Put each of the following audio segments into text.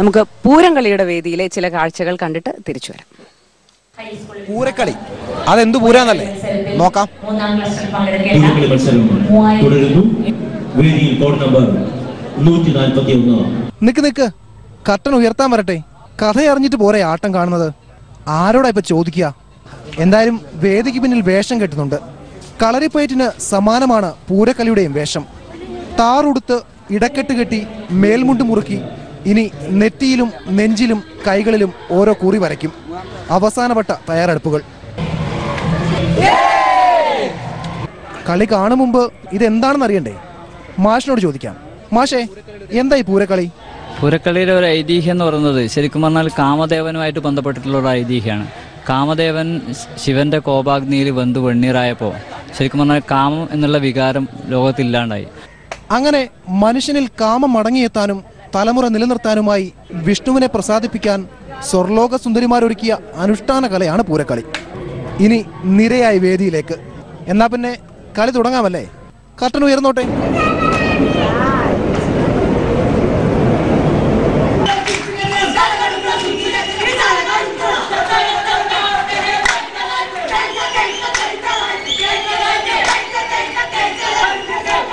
നമുക്ക് പൂരം കളിയുടെ വേദിയിലെ ചില കാഴ്ചകൾ കണ്ടിട്ട് തിരിച്ചു വരാം. പൂരക്കളി. അതെന്ത് പൂരാന്നല്ലേ? നോക്കാം. നിക്ക് നിക്ക്. കർട്ടൻ ഉയർത്താൻ വരട്ടെ. കഥ അറിഞ്ഞിട്ട് പോരെ ആട്ടം കാണുന്നത്. ആരോടാ ഇപ്പൊ ചോദിക്കുക? എന്തായാലും വേദിക്ക് പിന്നിൽ വേഷം കെട്ടുന്നുണ്ട്. കളരിപ്പയറ്റിന് സമാനമാണ് പൂരക്കളിയുടെയും വേഷം. താറുടുത്ത് ഇടക്കെട്ട് കെട്ടി മേൽമുണ്ട് മുറുക്കി ഇനി നെറ്റിയിലും നെഞ്ചിലും കൈകളിലും ഓരോ കുറി വരയ്ക്കും. അവസാനപ്പെട്ട തയ്യാറെടുപ്പുകൾ. കളി കാണും മുമ്പ് ഇതെന്താണെന്ന് അറിയണ്ടേ? മാഷിനോട് ചോദിക്കാം. മാഷേ എന്താ ഈ പൂരക്കളി? പൂരക്കളിയുടെ ഒരു ഐതിഹ്യം എന്ന് പറയുന്നത് ശരിക്കും പറഞ്ഞാൽ കാമദേവനുമായിട്ട് ബന്ധപ്പെട്ടിട്ടുള്ള ഒരു ഐതിഹ്യമാണ്. കാമദേവൻ ശിവന്റെ കോപാഗ്നിയിൽ വെന്തു വെണ്ണീറായപ്പോൾ ശരിക്കും പറഞ്ഞാൽ കാമം എന്നുള്ള വികാരം ലോകത്തില്ലാണ്ടായി. അങ്ങനെ മനുഷ്യനിൽ കാമം മടങ്ങിയെത്താനും തലമുറ നിലനിർത്താനുമായി വിഷ്ണുവിനെ പ്രസാദിപ്പിക്കാൻ സ്വർലോക സുന്ദരിമാരൊരുക്കിയ അനുഷ്ഠാന കലയാണ് പൂരക്കളി. ഇനി നിരയായി വേദിയിലേക്ക്. എന്നാ പിന്നെ കളി തുടങ്ങാമല്ലേ? കർട്ടൻ ഉയർന്നോട്ടെ.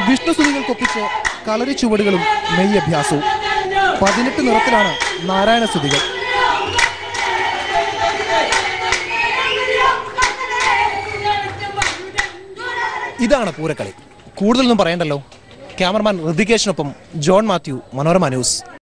വിഷ്ണു സുനികൾക്കൊപ്പിച്ച് കളരി ചുവടുകളും നെയ്യഭ്യാസവും. പതിനെട്ട് നിറത്തിലാണ് നാരായണ സ്തുതികൾ. ഇതാണ് പൂരക്കളി. കൂടുതലൊന്നും പറയണ്ടല്ലോ. ക്യാമറമാൻ ഋതികേഷിനൊപ്പം ജോൺ മാത്യു മനോരമ ന്യൂസ്.